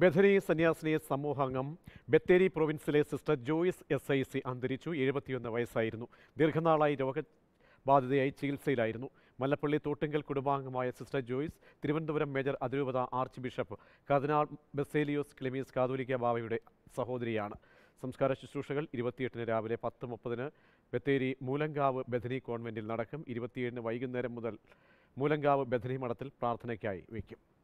ബഥനി സന്യാസിനി സമൂഹാംഗം. Bathery പ്രൊവിൻസിലെ sister Joyce S I C അന്തരിച്ചു. എഴുപത്തിയൊന്ന് വയസ്സായിരുന്നു. ദീർഘനാളായി രോഗബാധിതയായി ചികിത്സയിലായിരുന്നു. മല്ലപ്പള്ളി തോട്ടുങ്കൽ കുടുംബാംഗമായ സിസ്റ്റർ ജോയിസ് തിരുവനന്തപുരം മേജർ അതിരൂപത archbishop cardinal Baselios Cleemis Catholicos ബാവയുടെ സഹോദരിയാണ്. സംസ്കാര ശുശ്രൂഷകൾ ഇരുപത്തിയെട്ടിന് രാവിലെ പത്ത് മുപ്പതിന് ബത്തേരി മൂലങ്കാവ് ബഥനി കോൺവെന്റിൽ നടക്കും. ഇരുപത്തിയേഴിന് വൈകുന്നേരം മുതൽ മൂലങ്കാവ് ബഥനി മഠത്തിൽ പ്രാർത്ഥനയ്ക്കായി വയ്ക്കും.